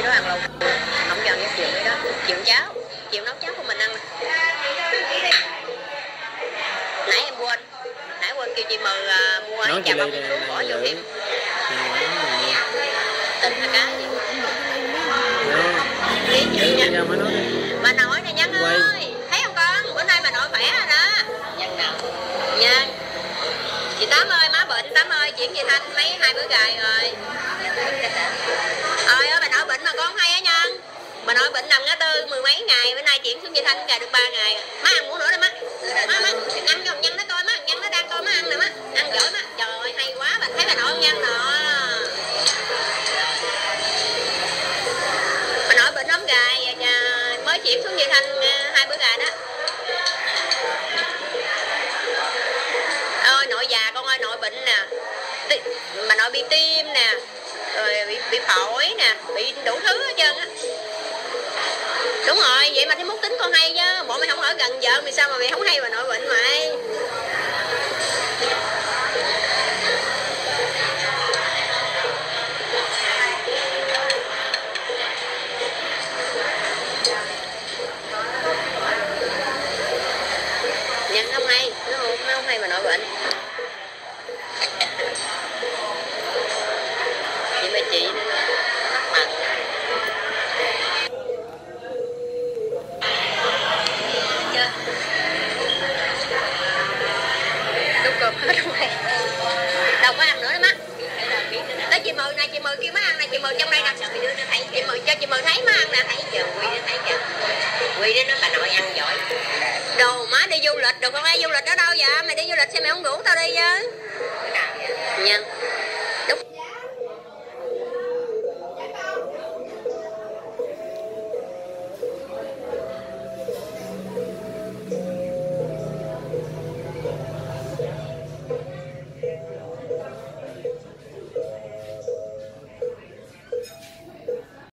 đi đó ăn luôn không cần ăn chuyện đó. Chuyện cháo chuyện nấu cháo của mình ăn nãy em quên. Nãy quên kêu chị mừ uh, mua ấy chà bông xuống bỏ vô thêm dạ. tin là cái gì? Lý chị nha bà nội nè ơi. Thấy không con? Bữa nay bà nội khỏe rồi đó. Nhân nào? Nhân chị tám ơi má bệnh. Tám ơi chuyển về thanh. Mấy hai bữa gài rồi mà nói bệnh nằm ngã tư mười mấy ngày bữa nay chuyển xuống về thanh gà được ba ngày. Má ăn muỗng nữa đi má má má ăn cho nhân nó coi má nhân nó đang coi má ăn nè má. Ăn giỏi má. Trời ơi hay quá bà thấy bà nội nhân nọ bà nội bệnh lắm gà mới chuyển xuống về thanh à, hai bữa gà đó. Ơi nội già con ơi nội bệnh nè. Mà nội bị tim nè rồi bị, bị phổi nè bị đủ thứ hết trơn á đúng rồi vậy mà thấy mốt tính con hay chứ. Bọn mày không ở gần vợ mày sao mà mày không hay mà nội bệnh mày nhận không hay? Nó không, nó không hay mà nội bệnh. Chị mấy chị nữa kêu má ăn này chị mười trong đây nè chị mười cho chị mười thấy má ăn nè thấy chưa quy nó thấy chưa đó nó bà nội ăn giỏi. Đồ má đi du lịch đồ con ai du lịch ở đâu vậy? Mày đi du lịch sao mày không rủ tao đi chứ nhân